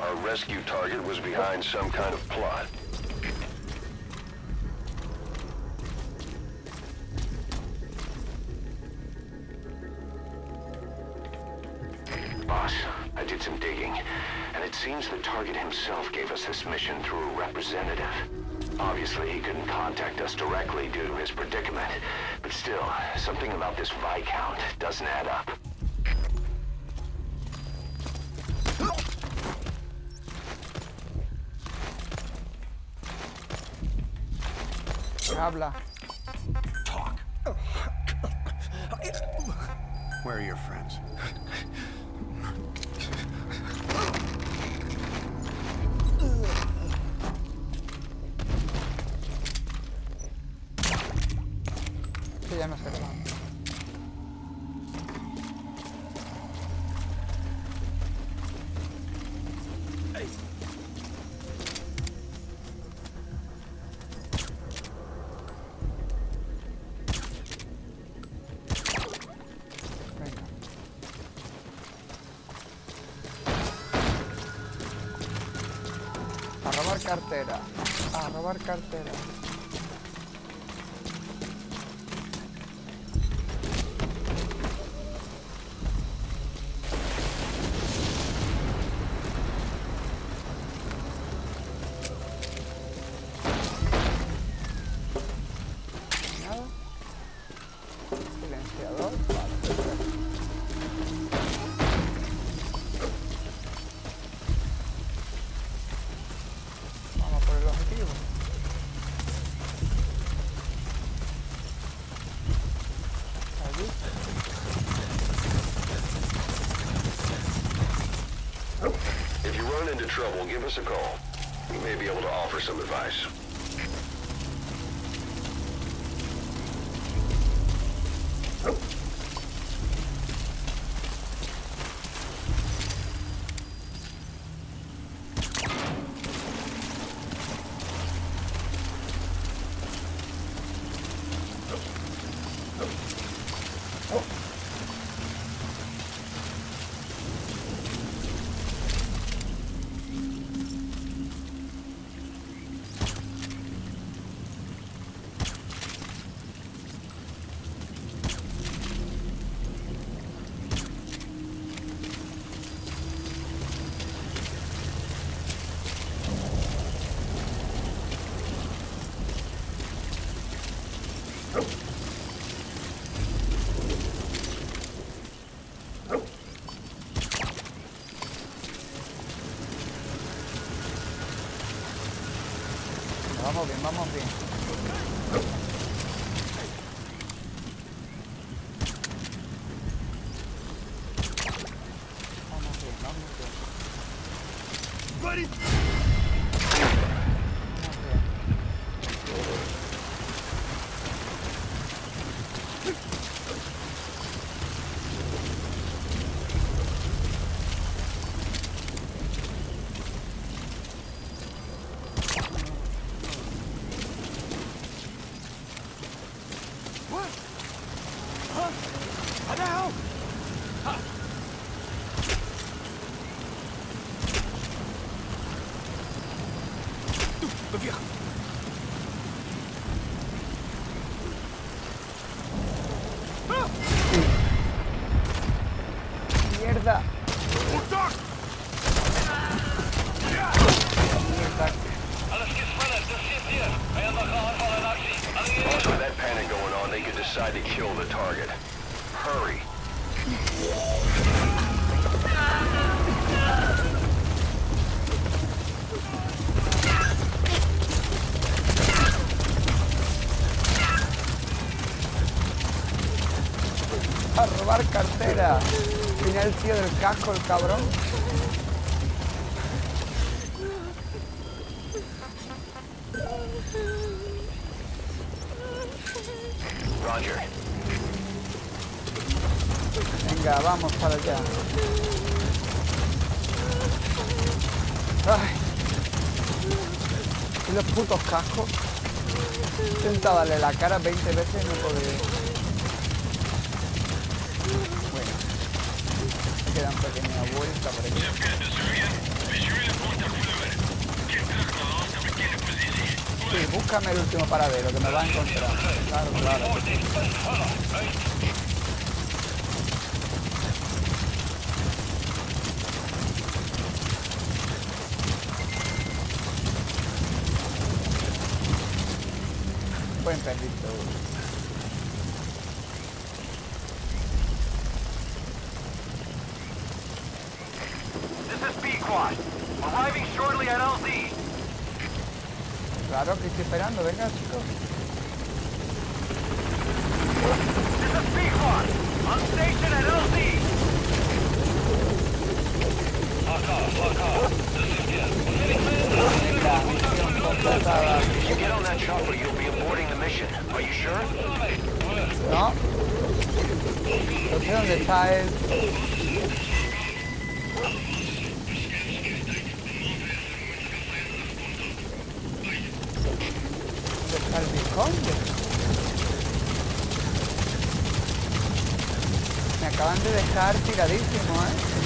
Our rescue target was behind some kind of plot. Boss, I did some digging, and it seems the target himself gave us this mission through a representative. Obviously, he couldn't contact us directly due to his predicament, but still, something about this Viscount doesn't add up. Habla. Talk. Where are your friends? Robar cartera. A robar cartera. If you run into trouble, give us a call. We may be able to offer some advice. Oh. Vamos bien, vamos bien. Vamos bien, vamos bien. Ready? Vamos bien. What? Huh? To kill the target. Hurry. ¡A robar cartera! Tenía el tío del casco, el cabrón. Roger. Venga, vamos para allá. Ay. ¿Y los putos cascos? He intentado darle la cara 20 veces y no podido. Bueno. Quedan pequeña vuelta por aquí. Búscame el último paradero que me va a encontrar. Claro, claro. Buen perrito. Claro que estoy esperando, venga chicos. This is. On station at LZ. Venga, misión completada. If you get on that chopper, you'll be aborting the mission. Are you sure? No. No sé dónde está él. Me acaban de dejar tiradísimo, ¿eh?